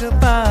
goodbye.